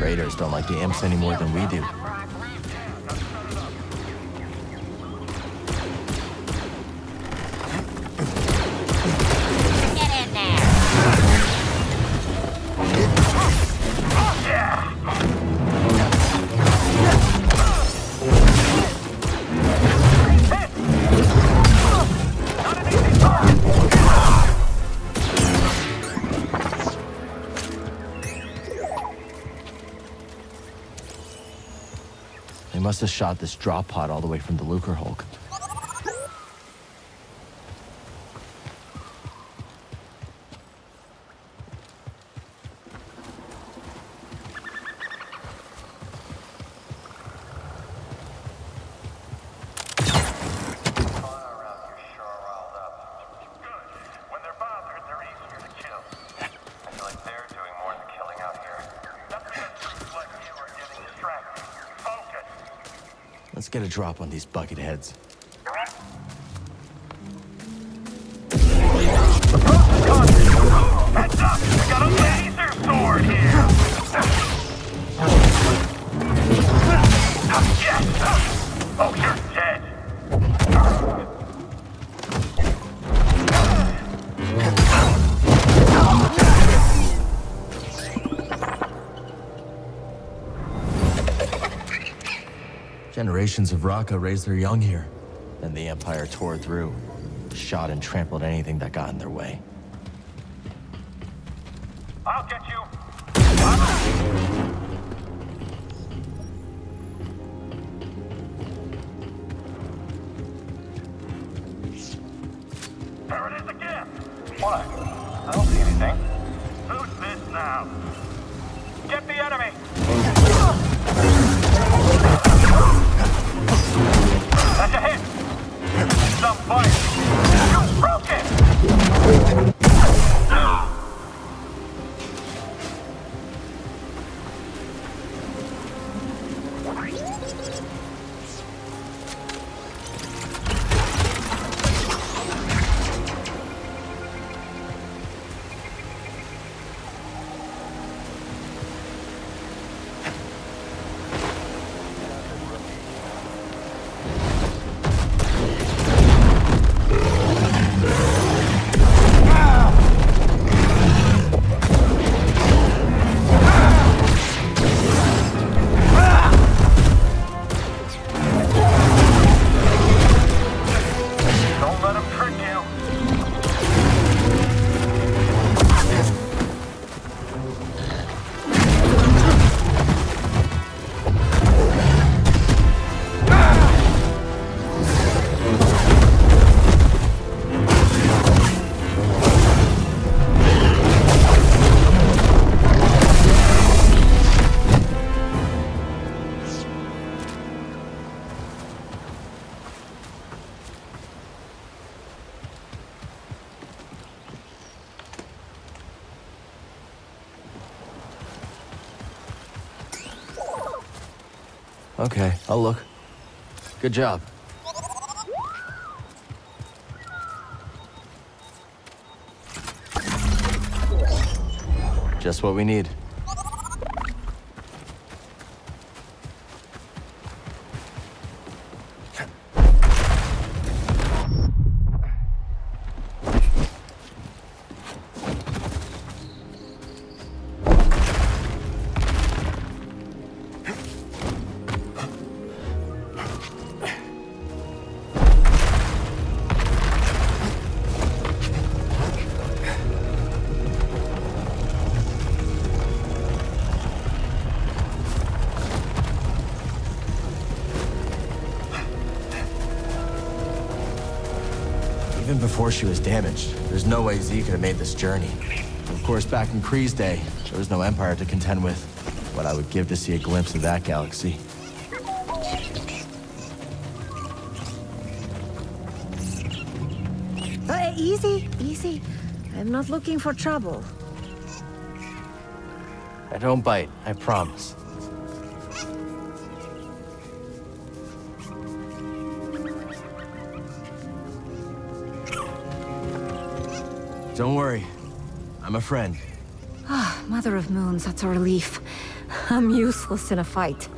Raiders don't like the imps any more than we do. Must have shot this drop pod all the way from the Lucrehulk. Get a drop on these bucket heads. Generations of Raka raised their young here. Then the Empire tore through, shot and trampled anything that got in their way. I'll get you! There it is again! What? I don't see anything. Who's this now? Get the enemy! Some fire! Okay, I'll look. Good job. Just what we need. Before she was damaged, there's no way Zee could have made this journey. Of course, back in Khri's day, there was no Empire to contend with. What I would give to see a glimpse of that galaxy. Uh, easy, easy. I'm not looking for trouble. I don't bite, I promise. Don't worry. I'm a friend. Ah, Mother of Moons, that's a relief. I'm useless in a fight.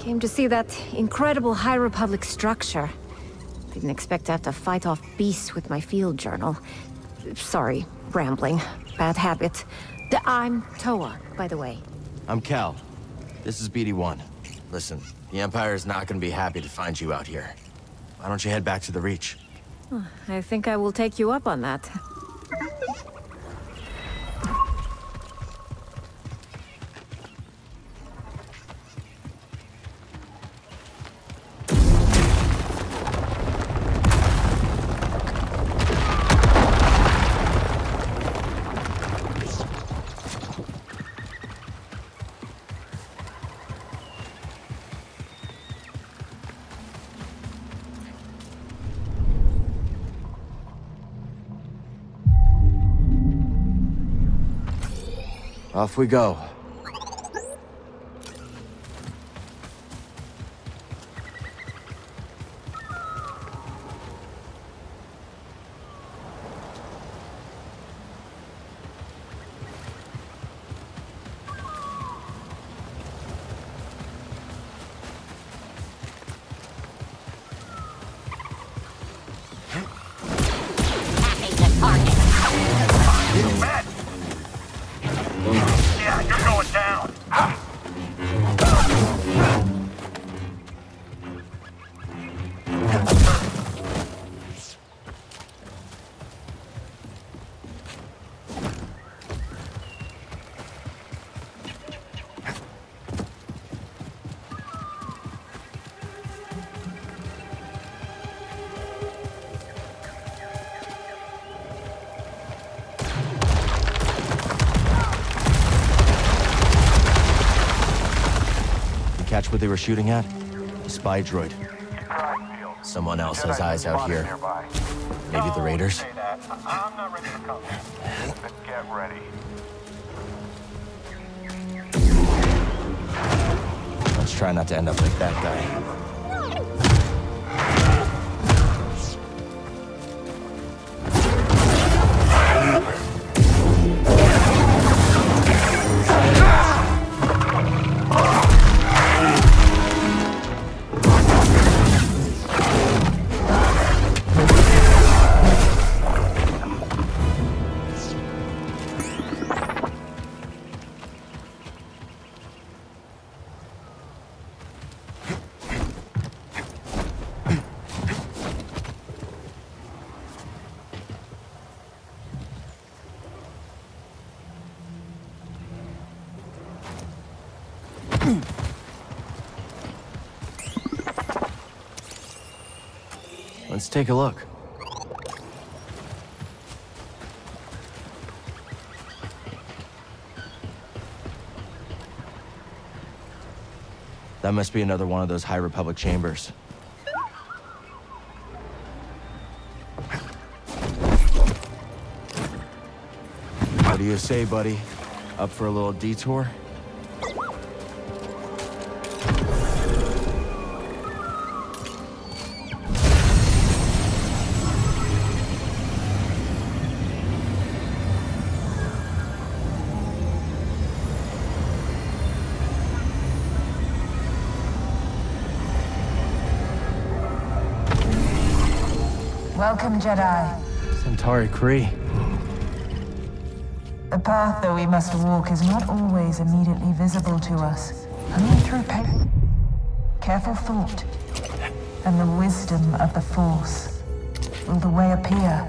Came to see that incredible High Republic structure. Didn't expect to have to fight off beasts with my field journal. Sorry, rambling. Bad habit. D I'm Toa, by the way. I'm Cal. This is BD-1. Listen, the Empire is not gonna be happy to find you out here. Why don't you head back to the Reach? I think I will take you up on that. Off we go. What they were shooting at? A spy droid. Someone else has eyes out here. Maybe the Raiders? I'm not ready to come. Let's get ready. Let's try not to end up like that guy. Let's take a look. That must be another one of those High Republic chambers. What do you say, buddy? Up for a little detour? Welcome, Jedi. Santari Khri. The path that we must walk is not always immediately visible to us, only through pain. Careful thought and the wisdom of the Force will the way appear.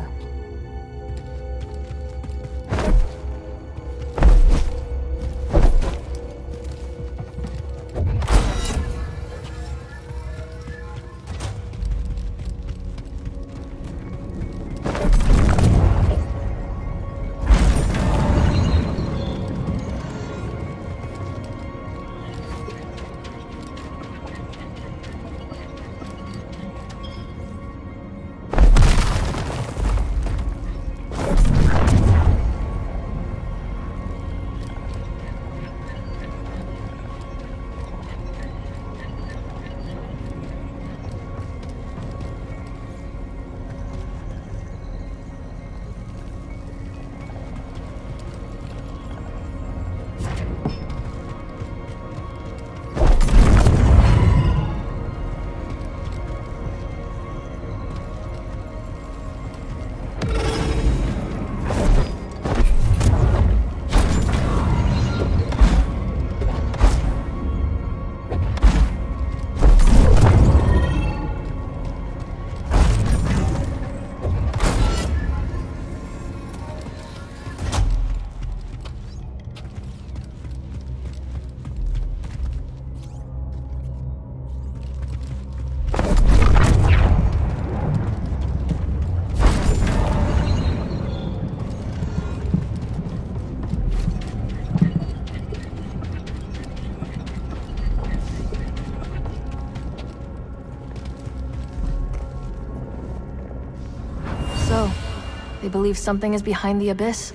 Believe something is behind the abyss?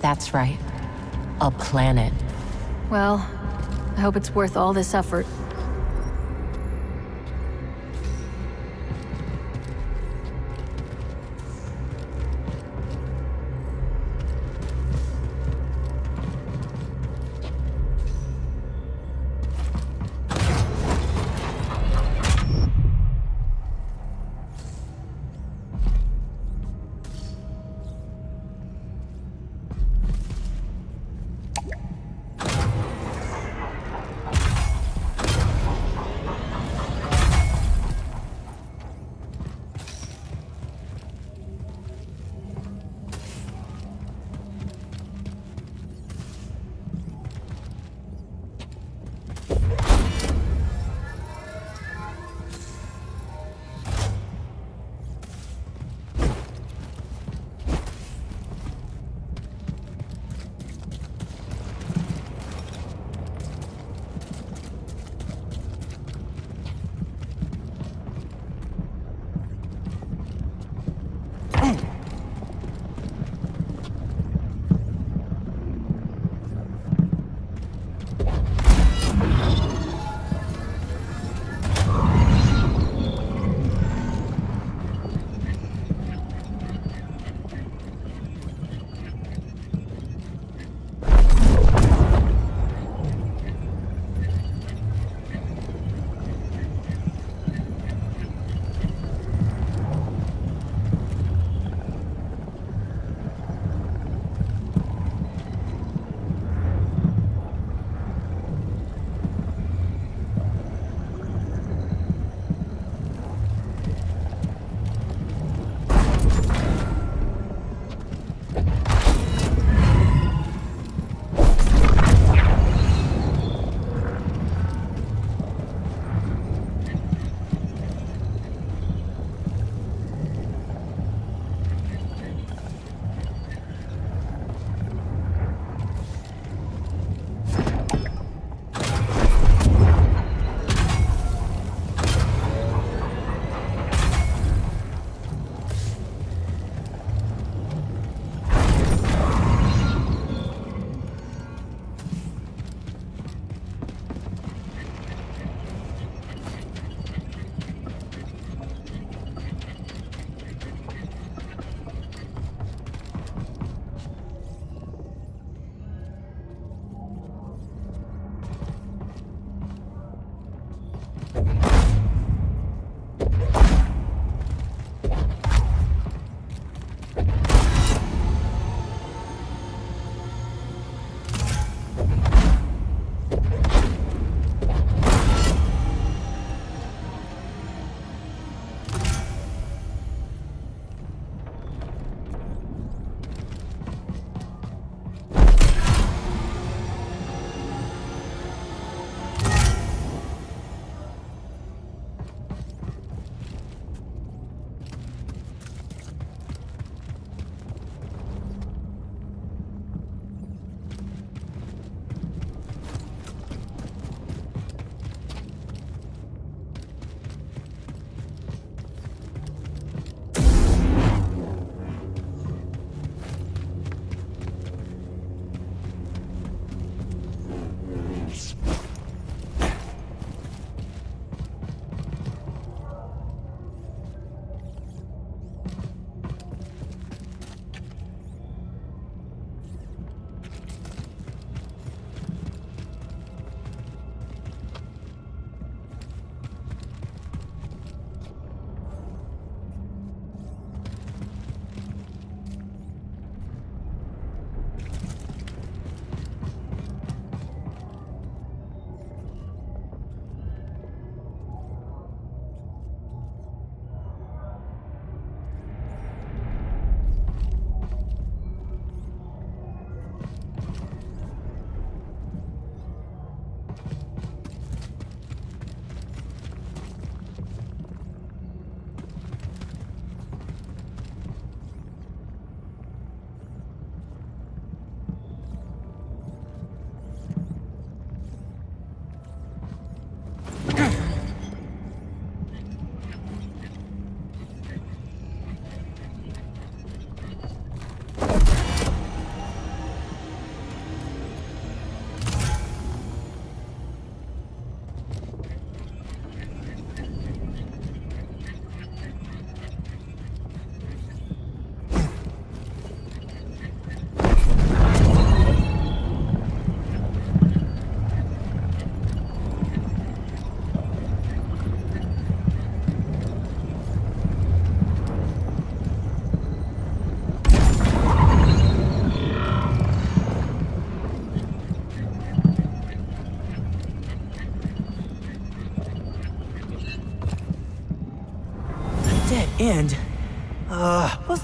That's right. A planet. Well, I hope it's worth all this effort.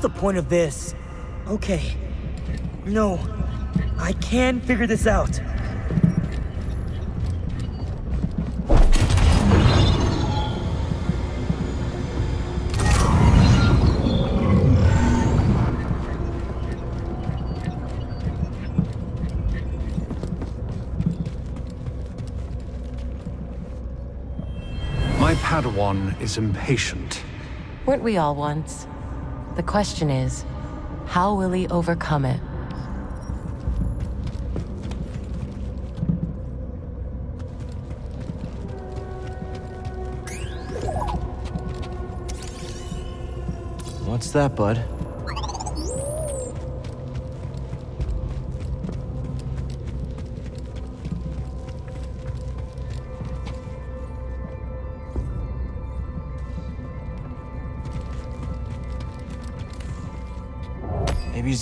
The point of this? Okay. No, I can figure this out. My Padawan is impatient. Weren't we all once? The question is, how will he overcome it? What's that, bud?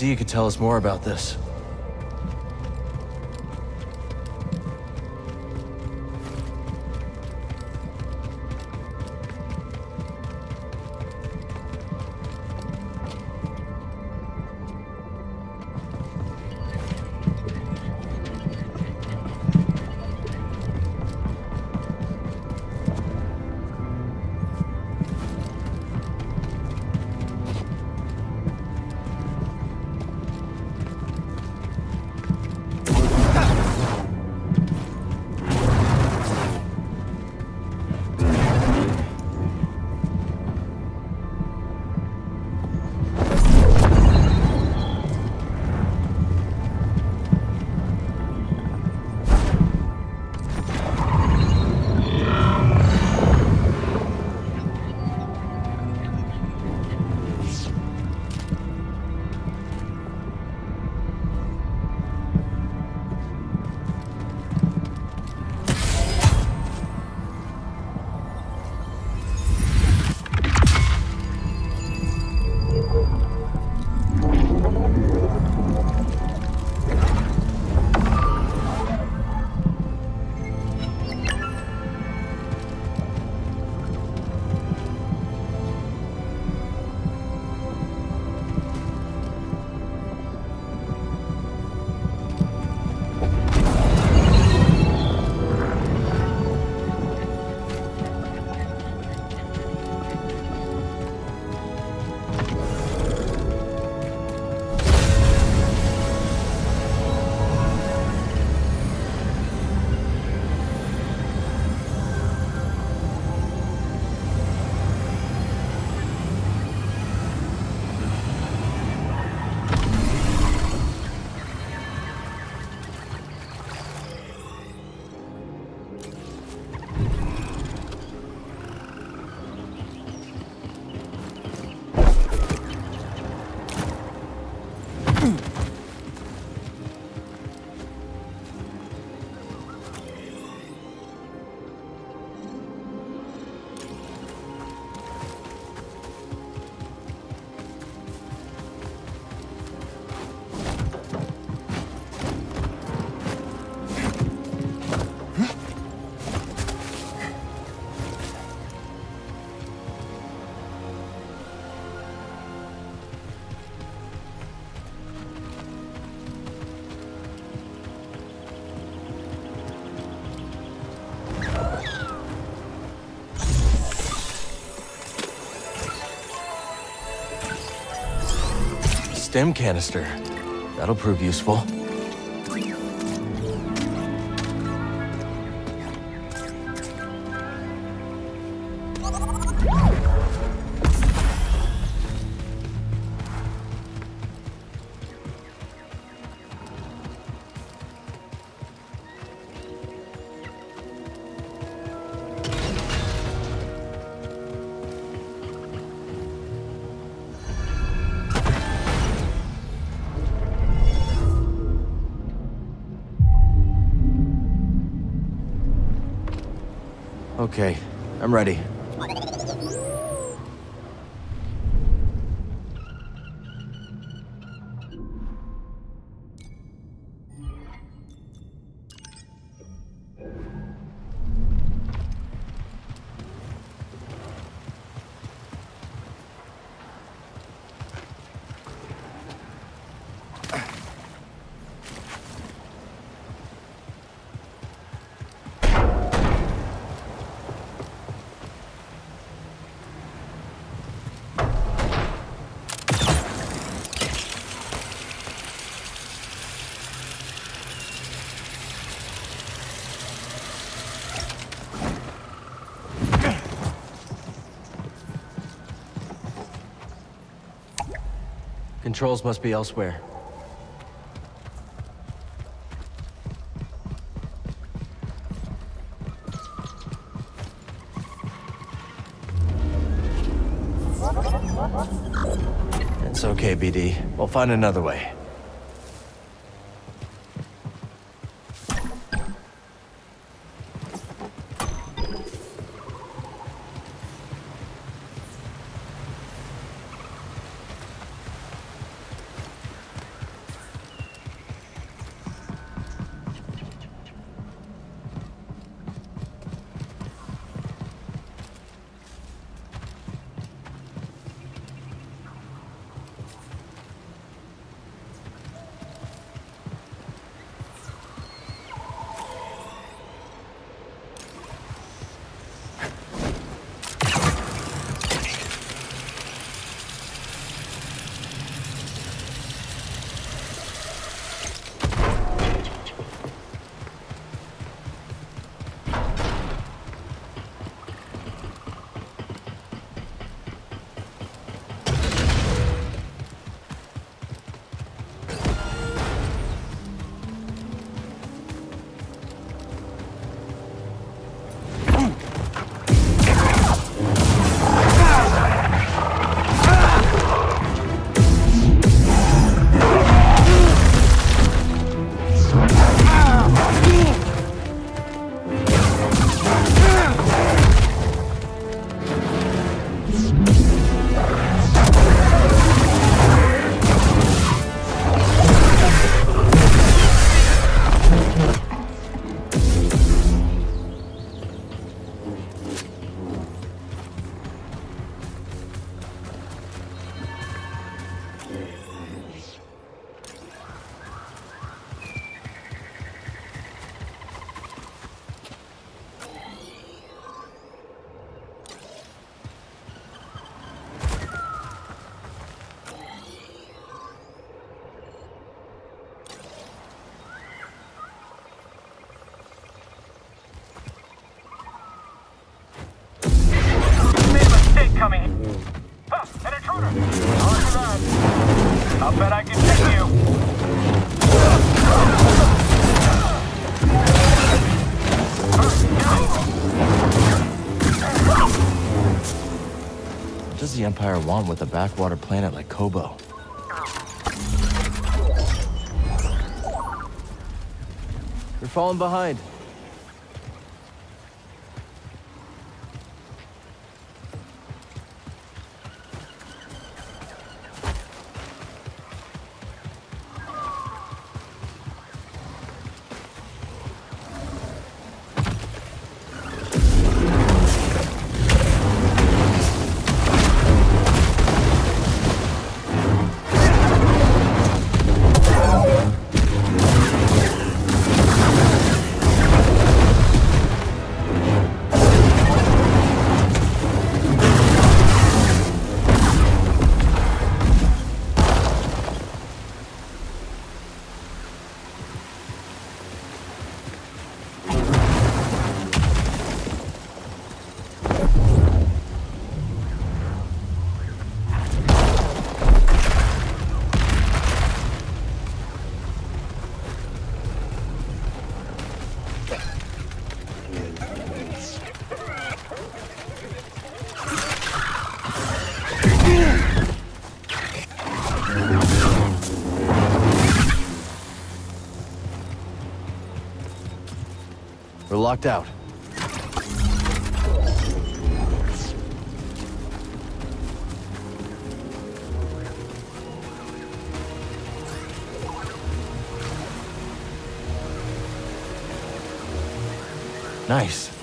Maybe Zee could tell us more about this. Stim canister. That'll prove useful. Okay, I'm ready. Controls must be elsewhere. It's okay, BD. We'll find another way. Empire want with a backwater planet like Koboh? You're falling behind. Locked out. Nice.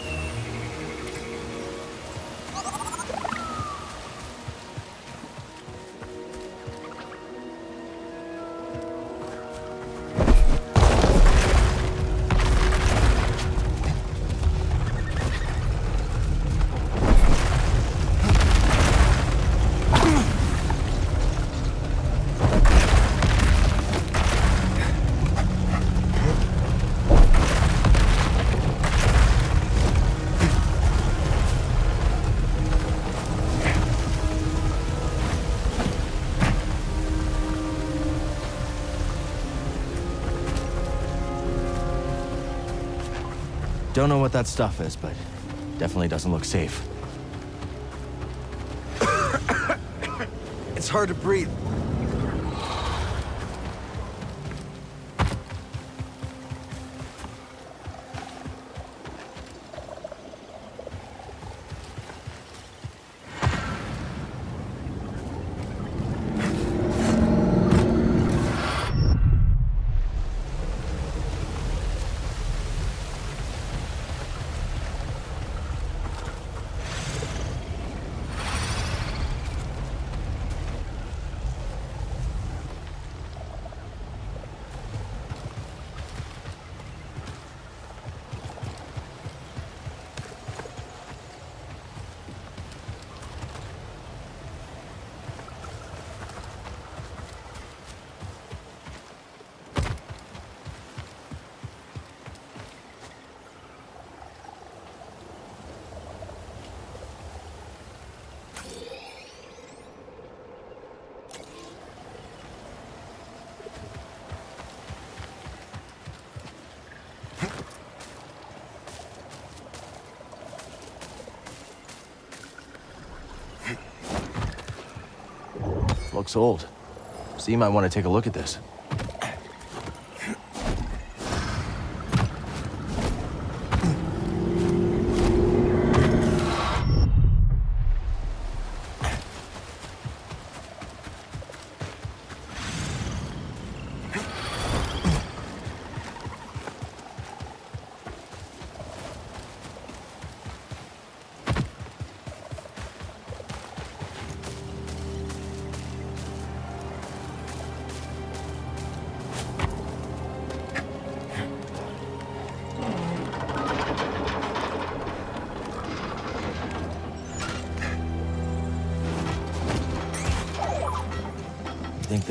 Don't know what that stuff is, but definitely doesn't look safe. it's hard to breathe. Looks old. So you might want to take a look at this.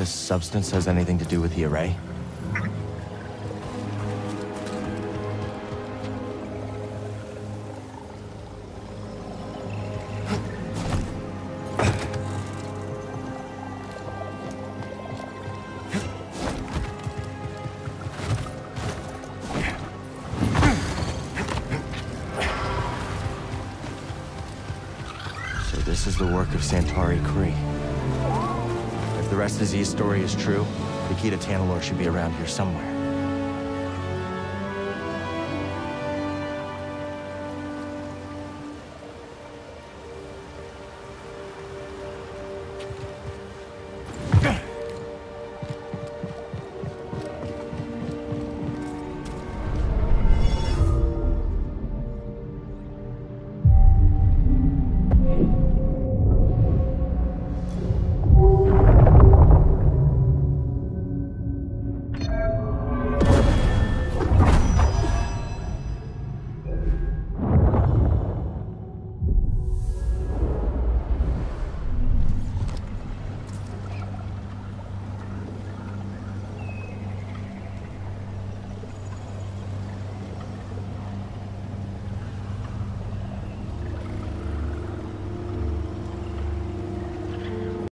This substance has anything to do with the array? So this is the work of Santari Khri. Rest of Zee's story is true, the key to Tanalorr should be around here somewhere.